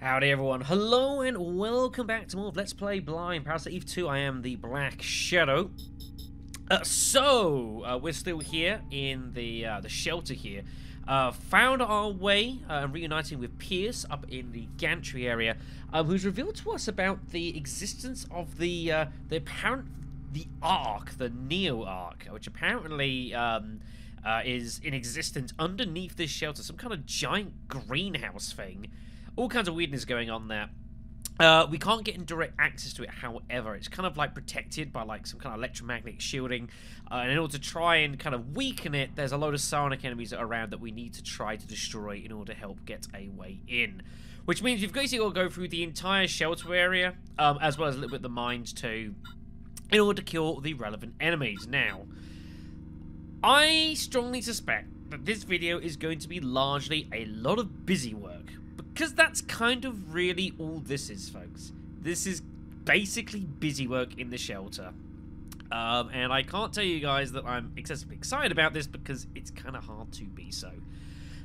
Howdy everyone, hello and welcome back to more of Let's Play Blind Parasite Eve 2. I am the Black Shadow. Uh, so, uh, we're still here in the uh, the shelter here. Uh, found our way, uh, reuniting with Pierce up in the gantry area, um, who's revealed to us about the existence of the the apparent the Ark, the Neo Ark, which apparently um, is in existence underneath this shelter, some kind of giant greenhouse thing. All kinds of weirdness going on there. Uh, we can't get in direct access to it, however. It's kind of like protected by like some kind of electromagnetic shielding. Uh, and in order to try and kind of weaken it, there's a load of psionic enemies around that we need to try to destroy in order to help get a way in. Which means you've basically got to go through the entire shelter area, um, as well as a little bit of the mines too, in order to kill the relevant enemies. Now, I strongly suspect that this video is going to be largely a lot of busy work. Because that's kind of really all this is, folks. This is basically busy work in the shelter. Um, and I can't tell you guys that I'm excessively excited about this because it's kind of hard to be so.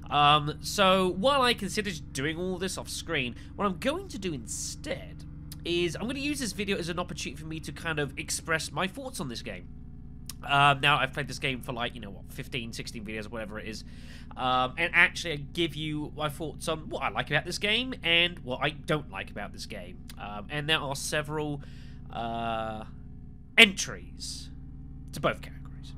Um, so while I consider doing all this off screen, what I'm going to do instead is I'm going to use this video as an opportunity for me to kind of express my thoughts on this game. Um, now, I've played this game for like, you know, what, 15, 16 videos, whatever it is. Um, and actually, I give you my thoughts on what I like about this game and what I don't like about this game. Um, and there are several uh, entries to both categories.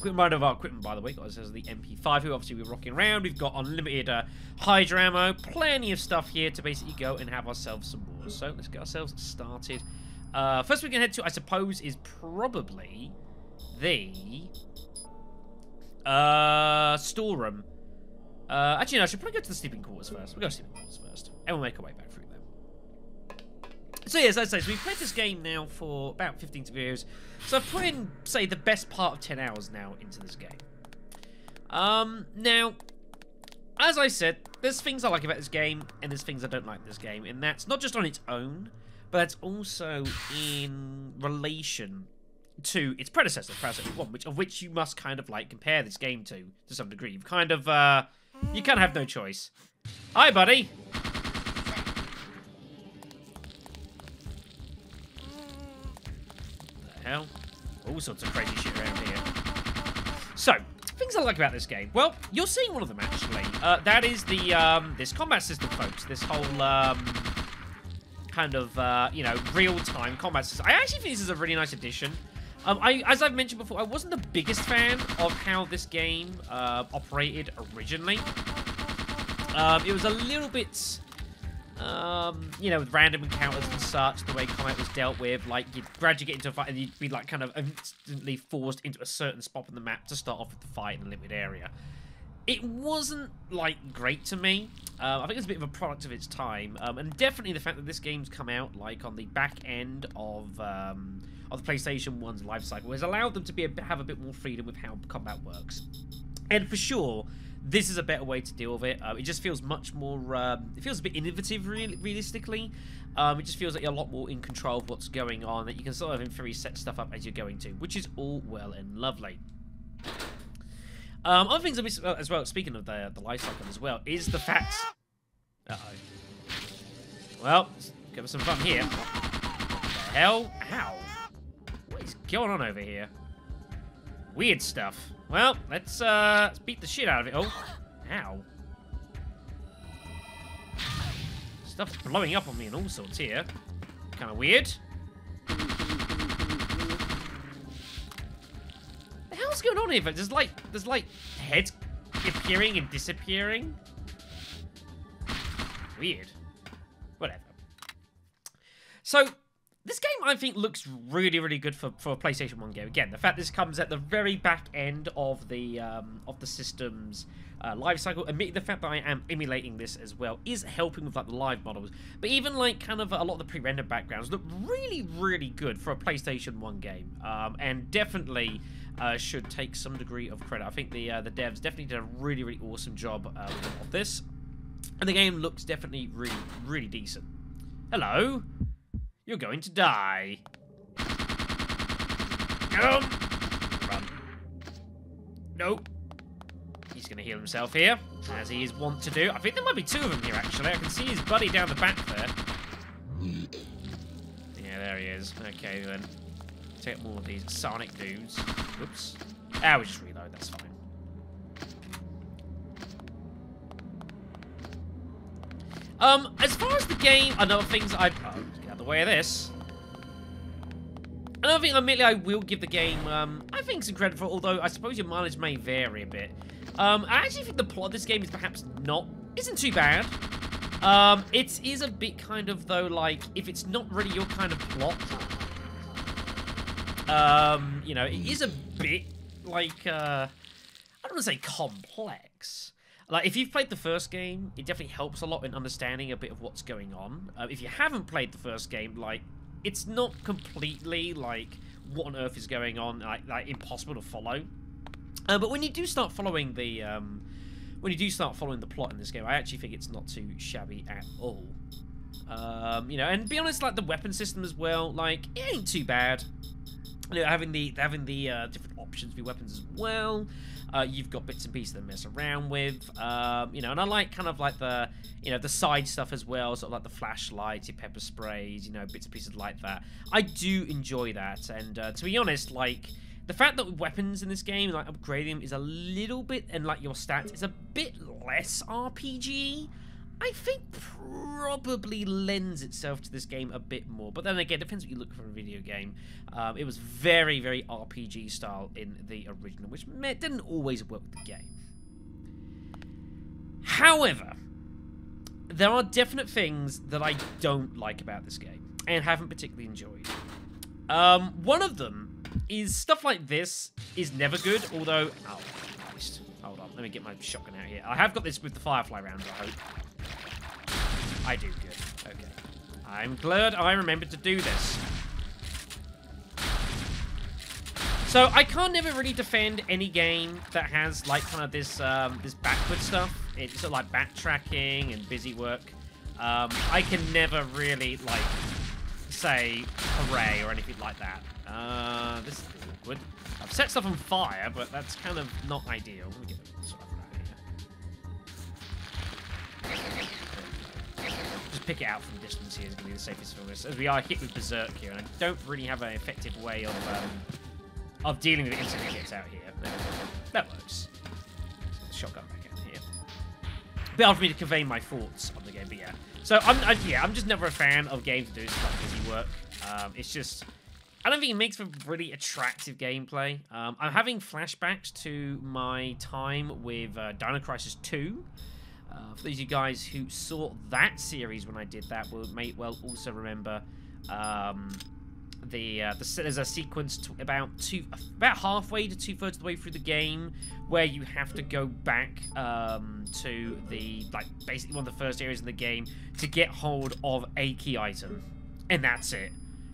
Quick reminder of our equipment, by the way, guys, as the MP5, who obviously we're rocking around. We've got unlimited uh, Hydra ammo, plenty of stuff here to basically go and have ourselves some more. So let's get ourselves started. Uh, first we can head to, I suppose, is probably the uh, storeroom. Uh, actually, no, I should probably go to the sleeping quarters first. We'll go to sleeping quarters first, and we'll make our way back through them. So yes, as I say, so we've played this game now for about 15 videos. So I've put in, say, the best part of 10 hours now into this game. Um, now, as I said, there's things I like about this game, and there's things I don't like this game, and that's not just on its own, but that's also in relation to its predecessor, Parasite 1, which of which you must kind of like compare this game to to some degree. You've kind of uh you kind of have no choice. Hi, buddy. The hell? All sorts of crazy shit around here. So, things I like about this game. Well, you're seeing one of them actually. Uh, that is the um, this combat system, folks. This whole um, kind of uh, you know real-time combat system. I actually think this is a really nice addition. Um, I, as I've mentioned before, I wasn't the biggest fan of how this game uh, operated originally. Um, it was a little bit, um, you know, with random encounters and such, the way combat was dealt with. Like, you'd gradually get into a fight and you'd be, like, kind of instantly forced into a certain spot on the map to start off with the fight in a limited area. It wasn't, like, great to me. Uh, I think it's a bit of a product of its time. Um, and definitely the fact that this game's come out, like, on the back end of... Um, of the PlayStation 1's life cycle has allowed them to be a, have a bit more freedom with how combat works. And for sure, this is a better way to deal with it. Uh, it just feels much more. Um, it feels a bit innovative, really, realistically. Um, it just feels like you're a lot more in control of what's going on. That you can sort of in theory set stuff up as you're going to, which is all well and lovely. Um, other things as well. Speaking of the the life cycle as well, is the fact. Uh oh. Well, give us some fun here. Hell? Ow What is going on over here? Weird stuff. Well, let's, uh, let's beat the shit out of it. Oh, ow. Stuff's blowing up on me and all sorts here. Kind of weird. Hell's going on here? There's like, there's like heads appearing and disappearing. Weird. Whatever. So, this game, I think, looks really, really good for, for a PlayStation 1 game. Again, the fact this comes at the very back end of the um, of the system's uh, life cycle, admitting the fact that I am emulating this as well is helping with like the live models. But even like kind of a lot of the pre-rendered backgrounds look really, really good for a PlayStation 1 game, um, and definitely uh, should take some degree of credit. I think the uh, the devs definitely did a really, really awesome job uh, of this, and the game looks definitely really, really decent. Hello. You're going to die. On! Run. No. he's going to heal himself here, as he is wont to do. I think there might be two of them here, actually. I can see his buddy down the back there. Yeah, there he is. Okay, then. Take more of these psionic dudes. Oops. Ah, we just reload. That's fine. Um, as far as the game, another things I... Oh, get out of the way of this. Another thing, admittedly, I will give the game, um, I think some credit for, although I suppose your mileage may vary a bit. Um, I actually think the plot of this game is perhaps not, isn't too bad. Um, it is a bit kind of, though, like, if it's not really your kind of plot, um, you know, it is a bit, like, uh, I don't want to say complex. Like, if you've played the first game, it definitely helps a lot in understanding a bit of what's going on. Uh, if you haven't played the first game, like, it's not completely, like, what on earth is going on, like, like impossible to follow. Uh, but when you do start following the, um, when you do start following the plot in this game, I actually think it's not too shabby at all. Um, you know, and be honest, like, the weapon system as well, like, it ain't too bad. You know, having the having the uh, different options for your weapons as well. Uh, you've got bits and pieces to mess around with, um, you know, and I like kind of like the, you know, the side stuff as well, sort of like the flashlights, your pepper sprays, you know, bits and pieces like that. I do enjoy that, and uh, to be honest, like, the fact that weapons in this game, like, upgrading them is a little bit, and like your stats, is a bit less RPG. I think probably lends itself to this game a bit more. But then again, it depends what you look for in a video game. Um, it was very, very RPG style in the original, which didn't always work with the game. However, there are definite things that I don't like about this game and haven't particularly enjoyed. Um, one of them is stuff like this is never good, although... Oh, Christ. Hold on, let me get my shotgun out here. I have got this with the Firefly rounds, I hope. I do, good. Okay. I'm glad I remembered to do this. So I can't never really defend any game that has like kind of this um, this backward stuff. It's sort of like backtracking and busy work. Um, I can never really like say hooray or anything like that. Uh, this is awkward. I've set stuff on fire, but that's kind of not ideal. Pick it out from distance here is going to be the safest for us, as we are hit with Berserk here, and I don't really have an effective way of um, of dealing with it gets out here. That works. Shotgun back out here. A Bit hard for me to convey my thoughts on the game, but yeah. So I'm I, yeah, I'm just never a fan of games that do this like busy work. Um, it's just I don't think it makes for really attractive gameplay. Um, I'm having flashbacks to my time with uh, Dino Crisis 2. Uh, for those of you guys who saw that series when I did that, will may well also remember um, the, uh, the there's a sequence about two about halfway to two thirds of the way through the game where you have to go back um, to the like basically one of the first areas in the game to get hold of a key item, and that's it.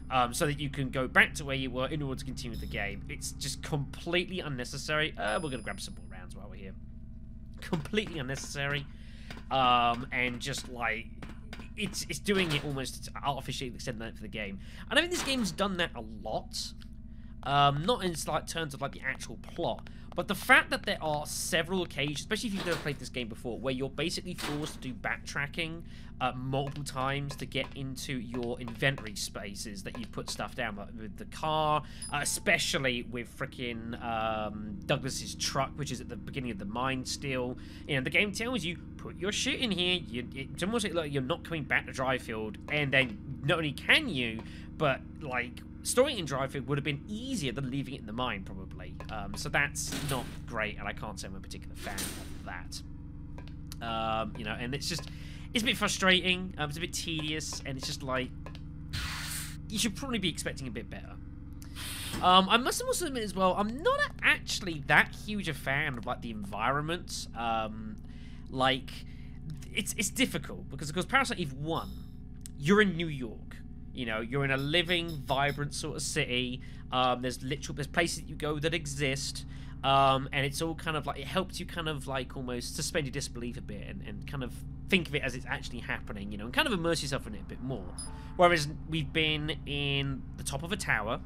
Um, so that you can go back to where you were in order to continue the game. It's just completely unnecessary. Uh, we're gonna grab some more rounds while we're here. Completely unnecessary, um, and just like it's it's doing it almost artificially extending that for the game. And I think this game's done that a lot. Um, not in like terms of like the actual plot, but the fact that there are several occasions, especially if you've never played this game before, where you're basically forced to do backtracking uh, multiple times to get into your inventory spaces that you put stuff down, like with the car, uh, especially with freaking um, Douglas's truck, which is at the beginning of the mine still. You know, the game tells you, put your shit in here. You, it's almost like you're not coming back to Dryfield, and then not only can you, but like storing it in Dryfield would have been easier than leaving it in the mine, probably. Um, so that's not great, and I can't say I'm a particular fan of that. Um, you know, and it's just, it's a bit frustrating. Um, it's a bit tedious, and it's just like, you should probably be expecting a bit better. Um, I must also admit as well, I'm not actually that huge a fan of like the environment. Um, like, it's it's difficult because of course Parasite Eve one, you're in New York. You know, you're in a living, vibrant sort of city. Um, there's literal there's places that you go that exist. Um, and it's all kind of like it helps you kind of like almost suspend your disbelief a bit and, and kind of think of it as it's actually happening, you know, and kind of immerse yourself in it a bit more. Whereas we've been in the top of a tower,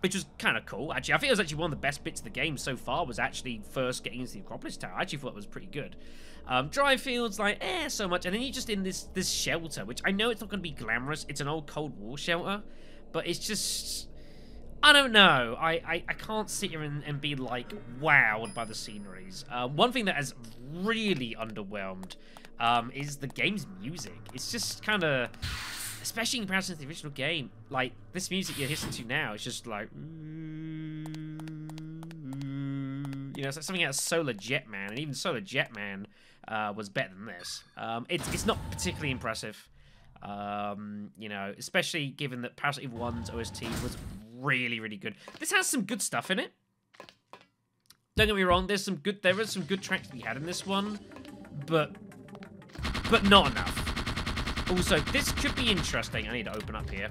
which was kind of cool. Actually, I think it was actually one of the best bits of the game so far. Was actually first getting into the Acropolis Tower. I actually thought it was pretty good. Um, Dryfields, like, eh, so much. And then you're just in this this shelter, which I know it's not going to be glamorous. It's an old Cold War shelter, but it's just... I don't know. I, I, I can't sit here and, and be, like, wowed by the sceneries. Uh, one thing that has really underwhelmed um, is the game's music. It's just kind of... Especially in comparison to the original game. Like, this music you're listening to now is just like... You know, it's like something out of Solar Jetman, and even Solar Jetman uh, was better than this. Um, it's, it's not particularly impressive. Um, you know, especially given that Parasite Eve 1's OST was really, really good. This has some good stuff in it. Don't get me wrong, there's some good there was some good tracks we had in this one, but but not enough. Also, this could be interesting. I need to open up here.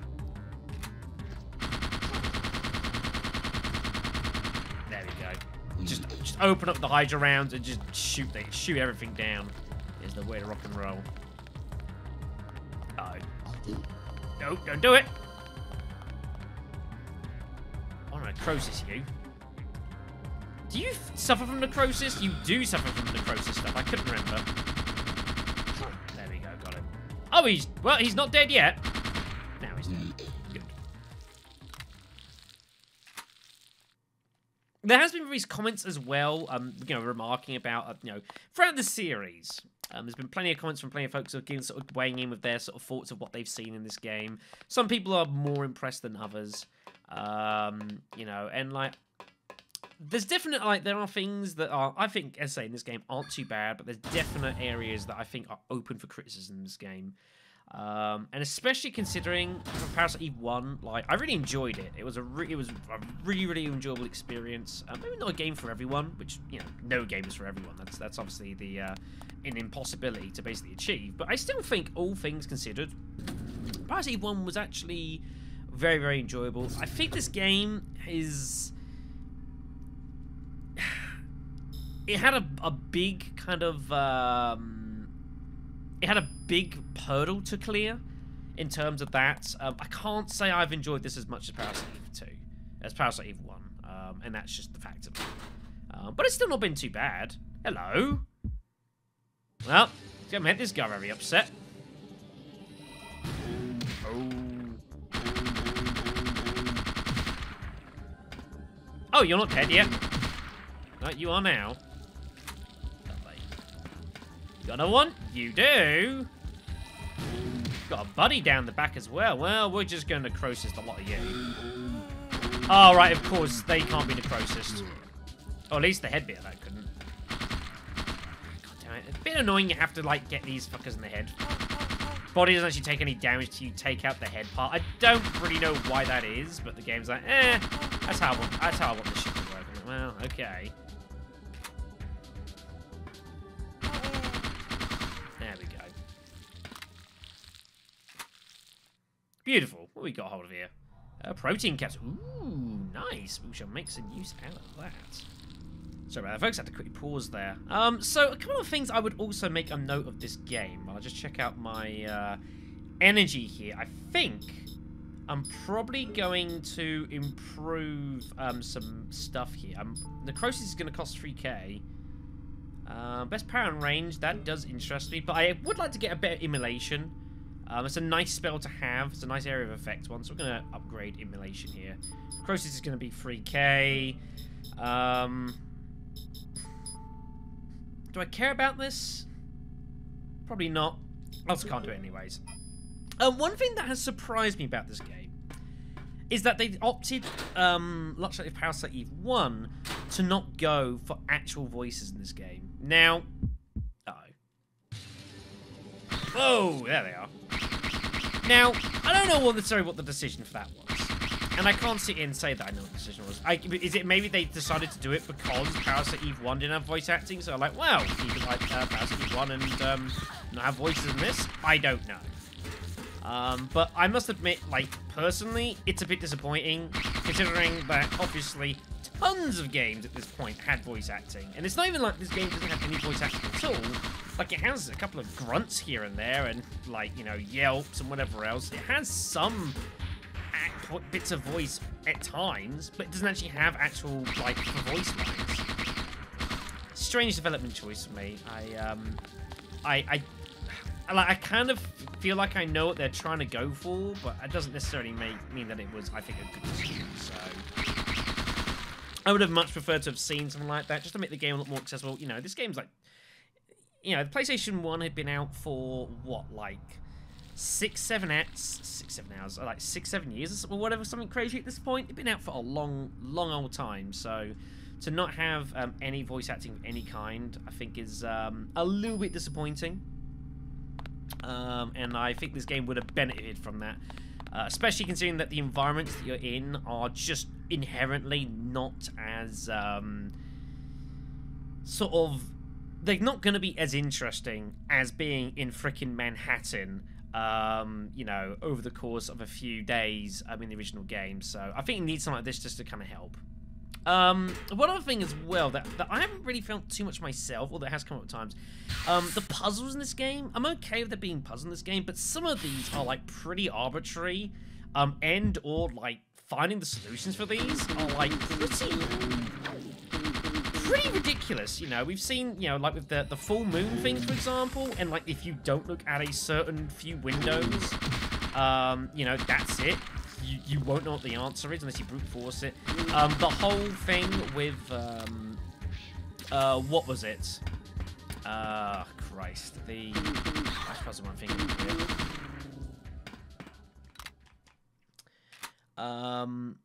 There we go. Just just open up the Hydra rounds and just shoot they shoot everything down. Is the way to rock and roll. Uh oh. No, don't do it. Oh, necrosis, you. Do you suffer from necrosis? You do suffer from necrosis stuff. I couldn't remember. There we go, got him. Oh, he's... Well, he's not dead yet. Now he's dead. Good. There has been these comments as well, um, you know, remarking about, uh, you know, throughout the series, um, there's been plenty of comments from plenty of folks who have sort of weighing in with their sort of thoughts of what they've seen in this game. Some people are more impressed than others. Um, you know, and like there's definite like there are things that are I think as I say in this game aren't too bad, but there's definite areas that I think are open for criticism in this game. Um, and especially considering Parasite Eve One, like I really enjoyed it. It was a it was a really really enjoyable experience. Um, maybe not a game for everyone, which you know no game is for everyone. That's that's obviously the uh, an impossibility to basically achieve. But I still think all things considered, Parasite Eve One was actually very very enjoyable. I think this game is it had a, a big kind of um, it had a big hurdle to clear in terms of that. Um, I can't say I've enjoyed this as much as Parasite Eve 2, as Parasite Eve 1, um, and that's just the fact of it. Um, but it's still not been too bad. Hello. Well, it's gonna make this guy very upset. Oh. Oh, you're not dead yet. No, you are now. Got another one? You do. Got a buddy down the back as well. Well, we're just going to necrosis a lot of you. Oh, right, of course, they can't be necrosis. Or at least the head bit of that couldn't. God damn it. It's a bit annoying you have to, like, get these fuckers in the head. Body doesn't actually take any damage till you take out the head part. I don't really know why that is, but the game's like, eh, that's how I want, that's how I want this shit to work. Well, okay. Beautiful. What we got hold of here? Uh, protein capsule. Ooh, nice. We shall make some use out of that. Sorry about that, folks. I had to quickly pause there. Um, so a couple of things I would also make a note of this game. I'll just check out my uh, energy here. I think I'm probably going to improve um, some stuff here. Um, necrosis is going to cost 3k. Uh, best power and range, that does interest me, but I would like to get a better immolation. Um, it's a nice spell to have. It's a nice area of effect one, so we're going to upgrade Immolation here. Croesus is going to be 3k. Um, do I care about this? Probably not. I also can't do it anyways. Um, one thing that has surprised me about this game is that they opted, um, much like Parasite Eve 1, to not go for actual voices in this game. Now, uh oh. Oh, there they are. Now, I don't know what what the decision for that was. And I can't sit in and say that I know what the decision was. I, is it maybe they decided to do it because Parasite Eve 1 didn't have voice acting? So like, well, you can like uh, Parasite Eve 1 and um, not have voices in this? I don't know. Um, but I must admit, like, personally, it's a bit disappointing, considering that, obviously, tons of games at this point had voice acting. And it's not even like this game doesn't have any voice acting at all. Like, it has a couple of grunts here and there, and, like, you know, yelps and whatever else. It has some bits of voice at times, but it doesn't actually have actual like voice lines. Strange development choice for me. I um, I I like I kind of feel like I know what they're trying to go for, but it doesn't necessarily make mean that it was I think a good decision. So. I would have much preferred to have seen something like that, just to make the game a lot more accessible. You know, this game's like, you know, the PlayStation 1 had been out for, what, like, six, seven hours, six, seven hours, like six, seven years or whatever, something crazy at this point. It'd been out for a long, long old time, so to not have um, any voice acting of any kind, I think is um, a little bit disappointing. Um, and I think this game would have benefited from that. Uh, especially considering that the environments that you're in are just inherently not as um, sort of they're not going to be as interesting as being in freaking Manhattan um, you know, over the course of a few days um, in the original game. So I think it needs something like this just to kind of help. Um, one other thing as well that, that I haven't really felt too much myself, although it has come up at times. Um, the puzzles in this game, I'm okay with there being puzzles in this game, but some of these are like pretty arbitrary, um, and or like finding the solutions for these are like pretty pretty ridiculous. You know, we've seen, you know, like with the, the full moon thing, for example, and like if you don't look at a certain few windows, um, you know, that's it you, you won't know what the answer is unless you brute force it. Um, the whole thing with, um, uh, what was it? Uh, Christ, the, that's puzzle I'm. Um,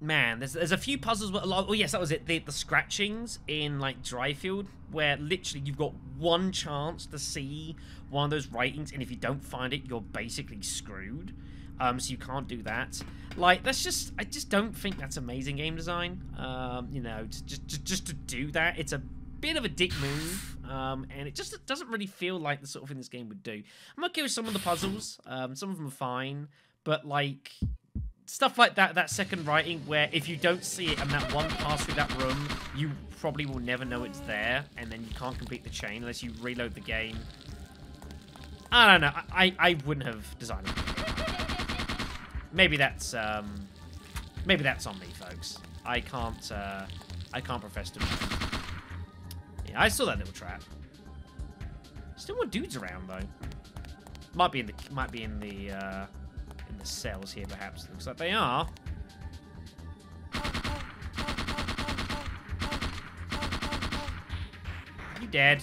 man, there's there's a few puzzles. Where a lot, oh yes, that was it. The the scratchings in like Dryfield, where literally you've got one chance to see one of those writings, and if you don't find it, you're basically screwed um, so you can't do that. Like, that's just, I just don't think that's amazing game design. Um, you know, just, just, just to do that, it's a bit of a dick move, um, and it just doesn't really feel like the sort of thing this game would do. I'm okay with some of the puzzles, um, some of them are fine, but like, stuff like that, that second writing, where if you don't see it and that one pass through that room, you probably will never know it's there, and then you can't complete the chain unless you reload the game. I don't know, I, I wouldn't have designed it. Maybe that's um, maybe that's on me, folks. I can't uh, I can't profess to. Yeah, I saw that little trap. Still more dudes around though. Might be in the might be in the uh, in the cells here, perhaps. Looks like they are. You dead?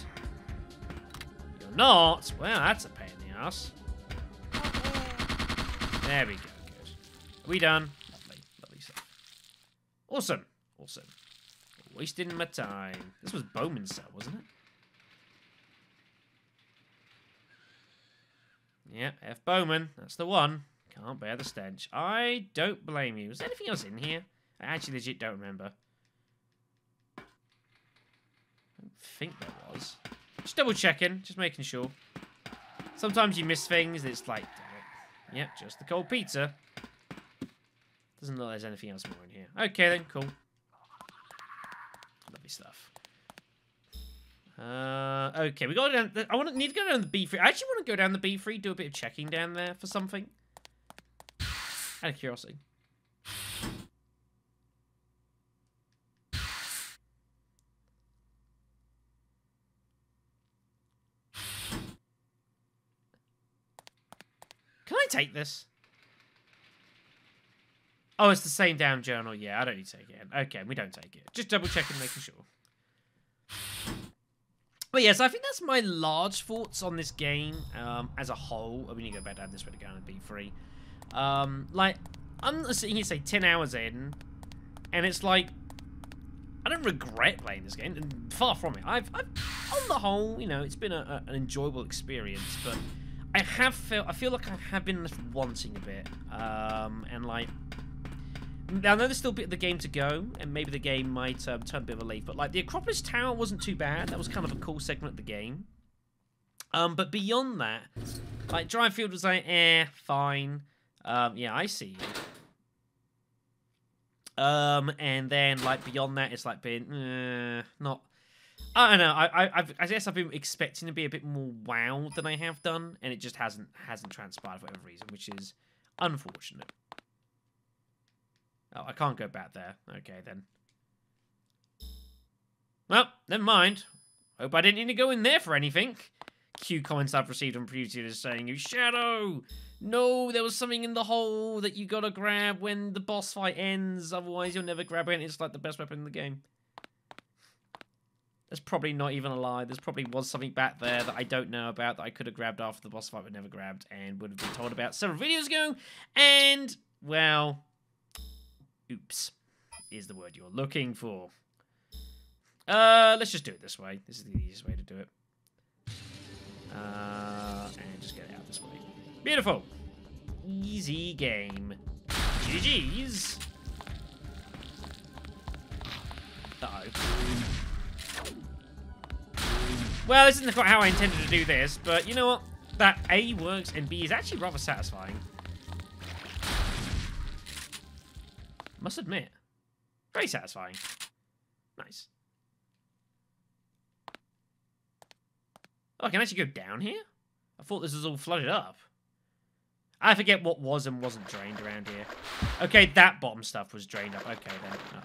You're not. Well, that's a pain in the ass. There we go. We done? Lovely, lovely stuff. Awesome, awesome. Wasting my time. This was Bowman's cell, wasn't it? Yeah, F. Bowman. That's the one. Can't bear the stench. I don't blame you. Was there anything else in here? I actually legit don't remember. I don't think there was. Just double checking, just making sure. Sometimes you miss things, it's like. Yep, just the cold pizza. Doesn't look like there's anything else more in here. Okay then, cool. Lovely stuff. Uh, okay, we got down. I want to need to go down the B three. I actually want to go down the B three, do a bit of checking down there for something. Out of curiosity. Can I take this? Oh, it's the same damn journal. Yeah, I don't need to take it. Okay, we don't take it. Just double checking, making sure. But yes, I think that's my large thoughts on this game um, as a whole. I mean, you go back down this way to go and be free. Um, like, I'm sitting here, say, 10 hours in, and it's like, I don't regret playing this game, and far from it. I've, I've on the whole, you know, it's been a, a, an enjoyable experience, but I have felt, I feel like I have been wanting a bit, um, and like, I know there's still a bit of the game to go, and maybe the game might um, turn a bit of a leaf, but like the Acropolis Tower wasn't too bad. That was kind of a cool segment of the game. Um, but beyond that, like Dryfield was like, eh, fine. Um, yeah, I see. Um, and then like beyond that, it's like been eh, not. I don't know. I, I I've, I guess I've been expecting to be a bit more wow than I have done, and it just hasn't hasn't transpired for whatever reason, which is unfortunate. Oh, I can't go back there. Okay, then. Well, never mind. Hope I didn't need to go in there for anything. Q comments I've received on previous saying, "You Shadow! No, there was something in the hole that you gotta grab when the boss fight ends, otherwise you'll never grab it it's like the best weapon in the game. That's probably not even a lie. There's probably was something back there that I don't know about that I could have grabbed after the boss fight but never grabbed and would have been told about several videos ago. And, well, oops is the word you're looking for. Uh, let's just do it this way. This is the easiest way to do it. Uh, and just get it out this way. Beautiful. Easy game. GG's. Uh-oh. Well, this isn't quite how I intended to do this, but you know what? That A works and B is actually rather satisfying. Must admit. Very satisfying. Nice. Oh, I can actually go down here? I thought this was all flooded up. I forget what was and wasn't drained around here. Okay, that bottom stuff was drained up. Okay, then. Uh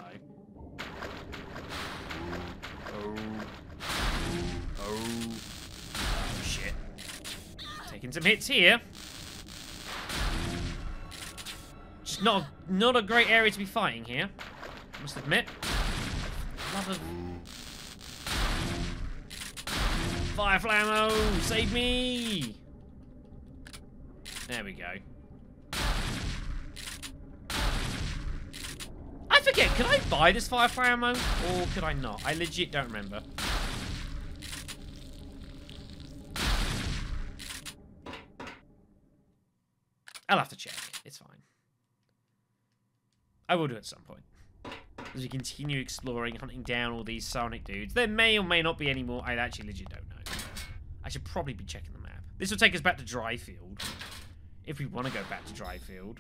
oh Oh. Oh. Oh, shit. Taking some hits here. Just not not a great area to be fighting here. I must admit. Love of Fire Flammo! Oh, save me! There we go. I forget, could I buy this Fire Flammo? Oh, or could I not? I legit don't remember. I'll have to check. It's fine. I will do at some point as we continue exploring, hunting down all these psionic dudes. There may or may not be any more. I actually legit don't know. I should probably be checking the map. This will take us back to Dryfield. If we want to go back to Dryfield.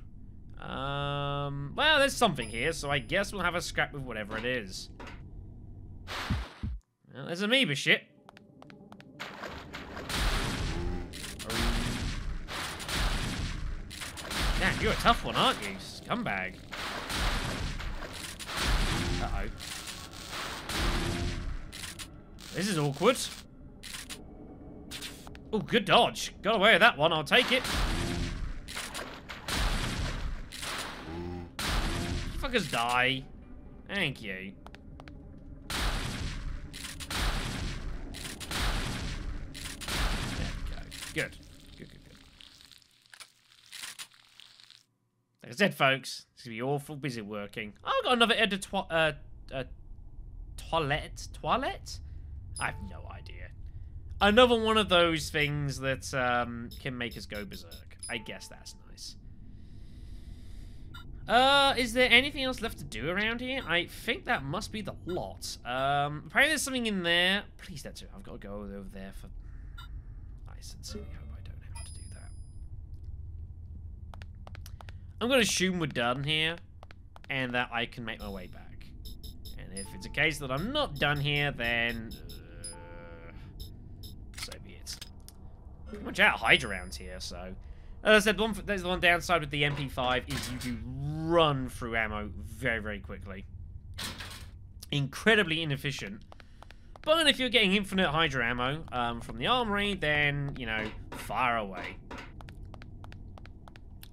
Um, well, there's something here, so I guess we'll have a scrap with whatever it is. Well, there's amoeba shit. Damn, you're a tough one, aren't you? Scumbag. This is awkward. Oh, good dodge. Got away with that one. I'll take it. Fuckers die. Thank you. There we go. Good. Good, good, good. Like I said, folks, it's gonna be awful busy working. I've got another editor uh, uh, toilet. Toilet? I have no idea. Another one of those things that um, can make us go berserk. I guess that's nice. Uh, is there anything else left to do around here? I think that must be the lot. Um, apparently there's something in there. Please, that's it. I've got to go over there for... I sincerely hope I don't have to do that. I'm going to assume we're done here, and that I can make my way back. And if it's a case that I'm not done here, then... Uh, so be it. Pretty much out of hide around here, so... As I said, one, there's the one downside with the MP5 is you do run through ammo very, very quickly. Incredibly inefficient. But if you're getting infinite Hydra ammo um, from the armory, then, you know, fire away.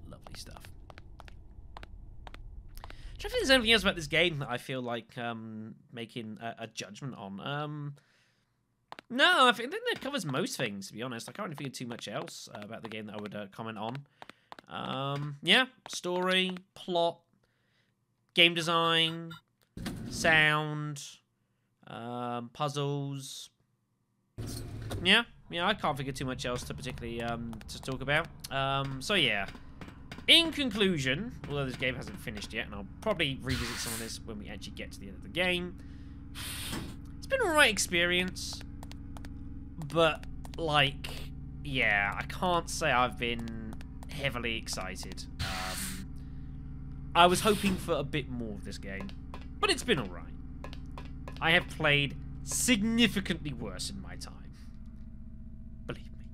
Lovely stuff. Do you think there's anything else about this game that I feel like um, making a, a, judgment on? Um, no, I think, that covers most things, to be honest. I can't really think of too much else uh, about the game that I would uh, comment on. Um, yeah, story, plot, game design, sound, um, puzzles. Yeah, yeah, I can't think of too much else to particularly um, to talk about. Um, so yeah, in conclusion, although this game hasn't finished yet, and I'll probably revisit some of this when we actually get to the end of the game, it's been an alright experience but like, yeah, I can't say I've been heavily excited. Um, I was hoping for a bit more of this game, but it's been alright. I have played significantly worse in my time. Believe me.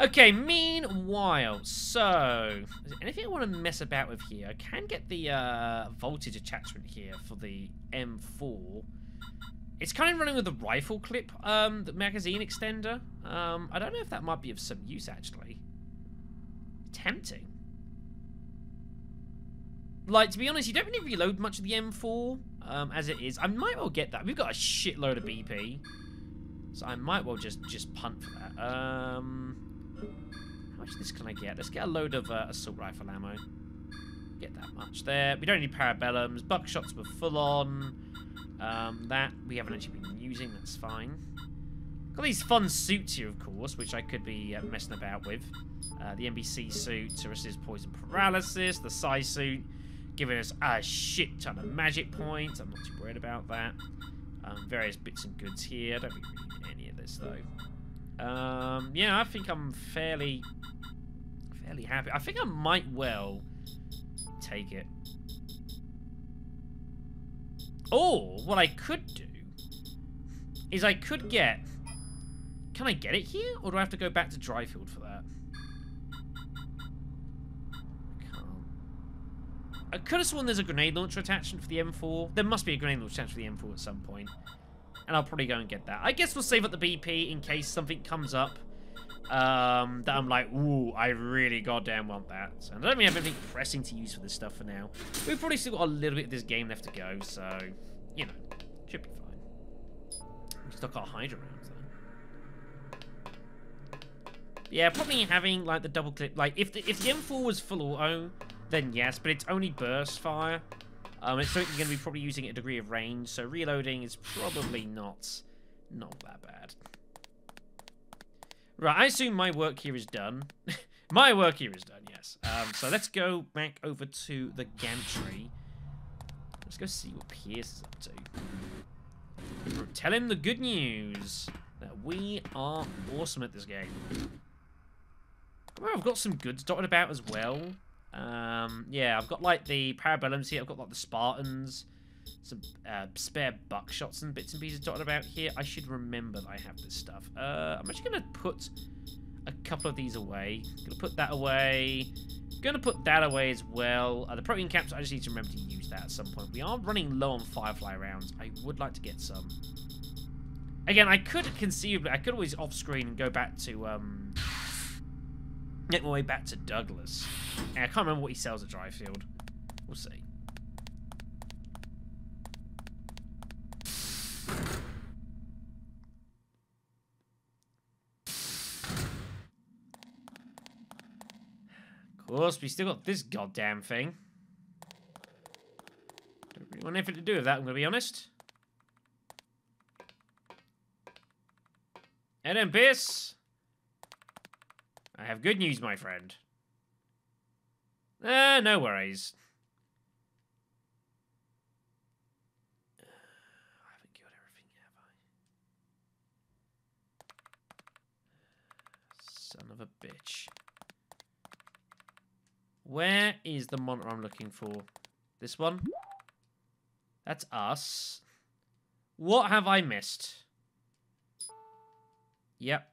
Okay, meanwhile, so, is there anything I want to mess about with here? I can get the uh, voltage attachment here for the M4. It's kind of running with the rifle clip, um, the magazine extender. Um, I don't know if that might be of some use, actually. Tempting. Like, to be honest, you don't really reload much of the M4 um, as it is. I might well get that. We've got a shitload of BP. So I might well just, just punt for that. Um, how much of this can I get? Let's get a load of uh, assault rifle ammo. Get that much there. We don't need parabellums. Buckshots were full on. Um, that we haven't actually been using. That's fine. Got these fun suits here, of course, which I could be uh, messing about with. Uh, the NBC suit to resist poison paralysis. The Psi suit giving us a shit ton of magic points. I'm not too worried about that. Um, various bits and goods here. I don't really need any of this though. Um, yeah, I think I'm fairly, fairly happy. I think I might well take it. Or what I could do is I could get. Can I get it here, or do I have to go back to Dryfield for that? I could have sworn there's a grenade launcher attachment for the M4. There must be a grenade launcher attachment for the M4 at some point. And I'll probably go and get that. I guess we'll save up the BP in case something comes up um, that I'm like, ooh, I really goddamn want that. So I don't really have anything pressing to use for this stuff for now. We've probably still got a little bit of this game left to go, so, you know, should be fine. We still got Hydra rounds, though. Yeah, probably having, like, the double clip, like, if the, if the M4 was full auto, then yes, but it's only burst fire. Um, it's certainly going to be probably using a degree of range, so reloading is probably not, not that bad. Right, I assume my work here is done. my work here is done, yes. Um, so let's go back over to the gantry. Let's go see what Pierce is up to. Tell him the good news that we are awesome at this game. Well, I've got some goods dotted about as well. Um, yeah, I've got like the parabellums here. I've got like the Spartans, some uh, spare buckshots and bits and pieces dotted about here. I should remember that I have this stuff. Uh, I'm actually gonna put a couple of these away. Gonna put that away. Gonna put that away as well. Uh, the protein caps. I just need to remember to use that at some point. We are running low on Firefly rounds. I would like to get some. Again, I could conceivably, I could always off screen and go back to um, Get my way back to Douglas. I can't remember what he sells at Dryfield. We'll see. Of course, we still got this goddamn thing. Don't really want anything to do with that, I'm going to be honest. Ed Pierce. I have good news, my friend. Eh, no worries. I haven't killed everything, have I? Son of a bitch. Where is the monitor I'm looking for? This one? That's us. What have I missed? Yep.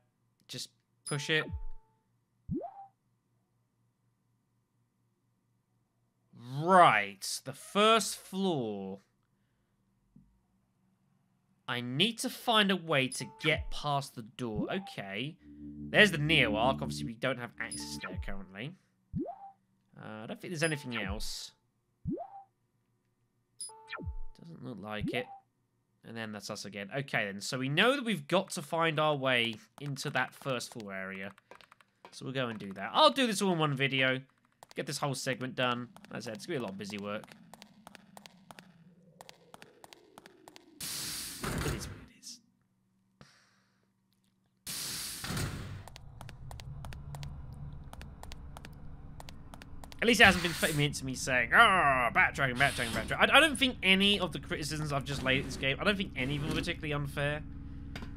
Just push it. Right, the first floor. I need to find a way to get past the door. Okay. There's the Neo Ark. Obviously, we don't have access there currently. Uh, I don't think there's anything else. Doesn't look like it. And then that's us again. Okay, then. So we know that we've got to find our way into that first floor area. So we'll go and do that. I'll do this all in one video get this whole segment done. I said, it's going to be a lot of busy work. It is what it is. At least it hasn't been 30 minutes of me saying, oh, backtracking, backtracking, backtracking. I, I don't think any of the criticisms I've just laid at this game, I don't think any of them are particularly unfair.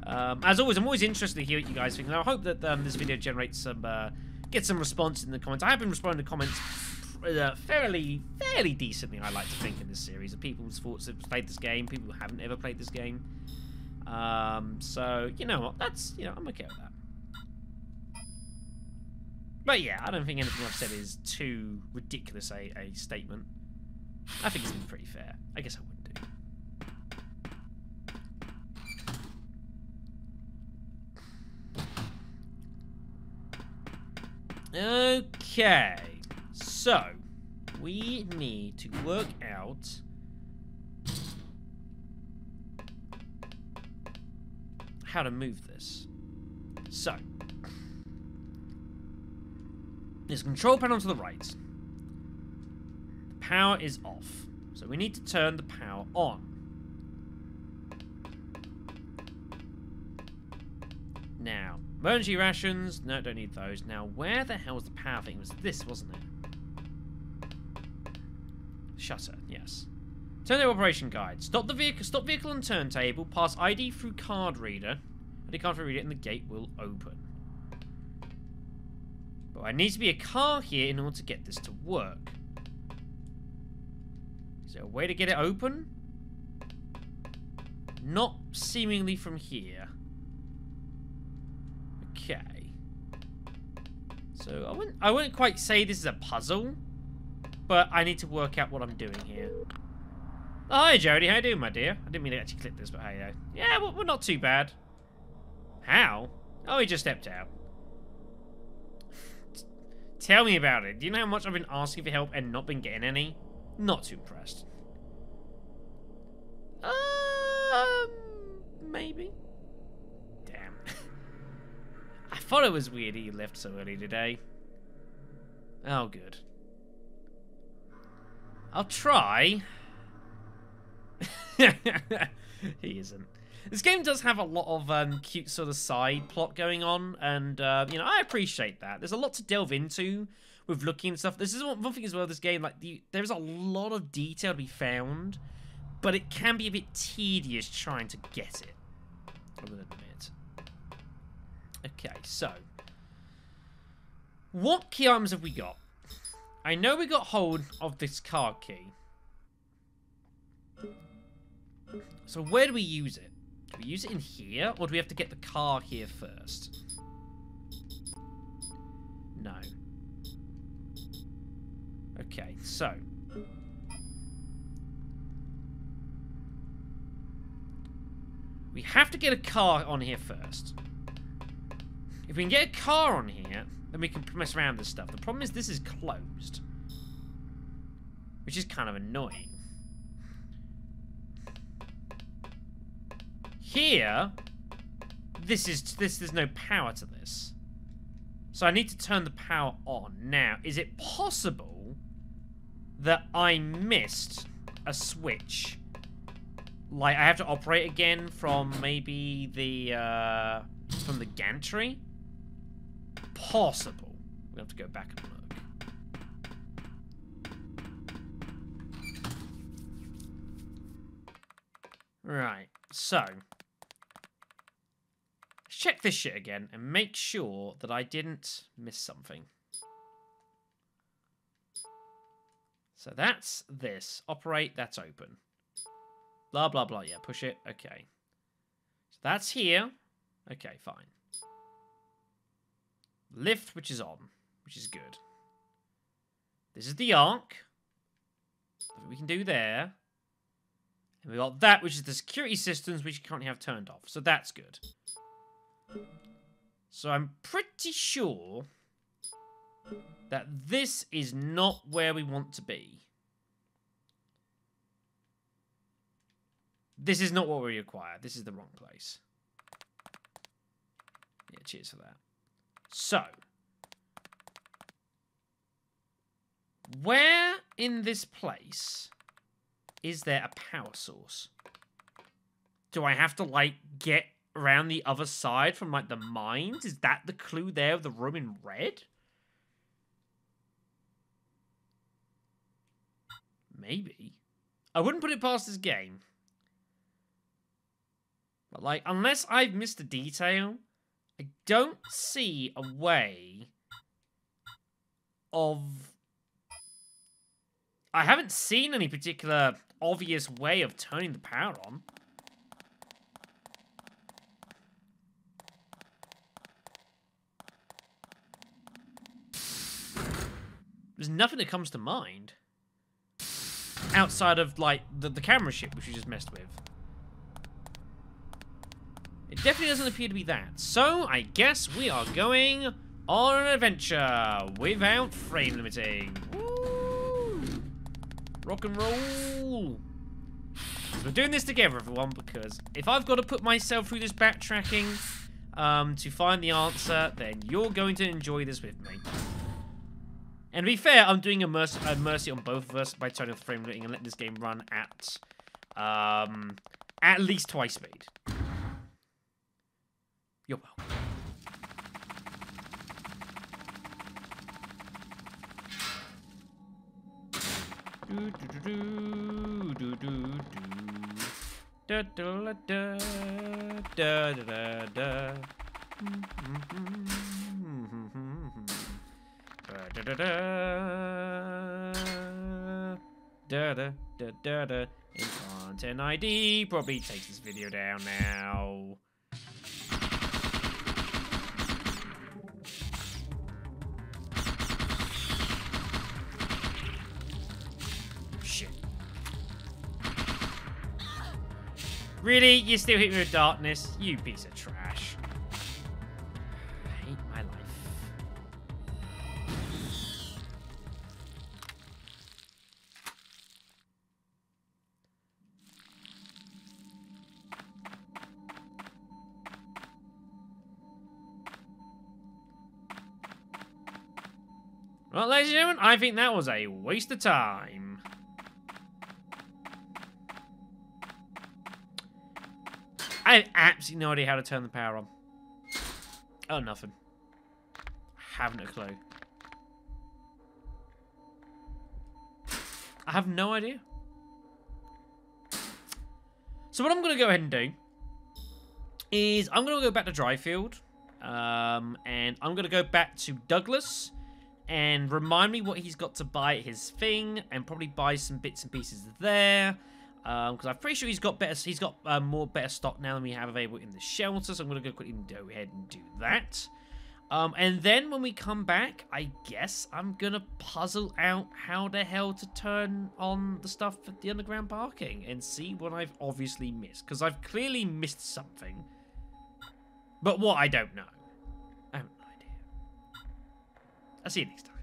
Um, as always, I'm always interested to hear what you guys think. And I hope that um, this video generates some uh, get some response in the comments. I have been responding to comments uh, fairly, fairly decently, I like to think, in this series of people's thoughts have played this game, people who haven't ever played this game. Um, so, you know what, that's, you know, I'm okay with that. But yeah, I don't think anything I've said is too ridiculous a, a statement. I think it's been pretty fair. I guess I would do. Okay, so we need to work out how to move this. So, there's a control panel to the right. The power is off, so we need to turn the power on. Now, emergency rations. No, don't need those. Now, where the hell was the power thing? It was this, wasn't it? Shutter, yes. Turn the operation guide. Stop the vehicle. Stop vehicle on turntable. Pass ID through card reader. ID card reader, and the gate will open. But I need to be a car here in order to get this to work. Is there a way to get it open? Not seemingly from here. Okay. So I wouldn't I wouldn't quite say this is a puzzle, but I need to work out what I'm doing here. Oh, hi Jody, how you doing, my dear? I didn't mean to actually clip this, but hey, yeah, we're not too bad. How? Oh, he just stepped out. Tell me about it. Do you know how much I've been asking for help and not been getting any? Not too impressed. Um, maybe. Thought it was weird he left so early today. Oh, good. I'll try. he isn't. This game does have a lot of um, cute sort of side plot going on, and uh, you know I appreciate that. There's a lot to delve into with looking and stuff. This is one, thing as well. This game, like the, there's a lot of detail to be found, but it can be a bit tedious trying to get it. Okay, so what key items have we got? I know we got hold of this card key. So where do we use it? Do we use it in here, or do we have to get the car here first? No. Okay, so. We have to get a car on here first. If we can get a car on here, then we can mess around with this stuff. The problem is this is closed. Which is kind of annoying. Here, this is this. There's no power to this, so I need to turn the power on. Now, is it possible that I missed a switch? Like I have to operate again from maybe the uh, from the gantry? Possible. We have to go back and look. Right, so check this shit again and make sure that I didn't miss something. So that's this. Operate, that's open. Blah, blah, blah. Yeah, push it. Okay. So that's here. Okay, fine. Lift, which is on, which is good. This is the arc. we can do there. And we got that, which is the security systems, which you currently have turned off. So that's good. So I'm pretty sure that this is not where we want to be. This is not what we require. This is the wrong place. Yeah, cheers for that. So, where in this place is there a power source? Do I have to, like, get around the other side from like the mines? Is that the clue there of the room in red? Maybe. I wouldn't put it past this game. But like, unless I've missed a detail, I don't see a way of... I haven't seen any particular obvious way of turning the power on. There's nothing that comes to mind. Outside of, like, the, the camera ship, which we just messed with. It definitely doesn't appear to be that. So, I guess we are going on an adventure without frame limiting. Woo! Rock and roll! So we're doing this together, everyone, because if I've got to put myself through this backtracking um, to find the answer, then you're going to enjoy this with me. And to be fair, I'm doing a mercy, a mercy on both of us by turning off frame limiting and letting this game run at um, at least twice speed. You're welcome. Do, do, do, do, do, do, Da da da da da da da. Da da da da da da da da. In content ID probably takes this video down now. Really? You still hit me with darkness? You piece of trash. I hate my life. Well, ladies and gentlemen, I think that was a waste of time. I have absolutely no idea how to turn the power on. Oh, nothing. Haven't a clue. I have no idea. So what I'm going to go ahead and do is I'm going to go back to Dryfield. Um, and I'm going to go back to Douglas and remind me what he's got to buy his thing and probably buy some bits and pieces there because um, I'm pretty sure he's got better he's got uh, more better stock now than we have available in the shelter so I'm gonna go quickly go ahead and do that. Um, and then when we come back I guess I'm gonna puzzle out how the hell to turn on the stuff at the underground parking and see what I've obviously missed because I've clearly missed something. But what I don't know. I have no idea. I'll see you next time